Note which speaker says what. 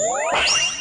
Speaker 1: Música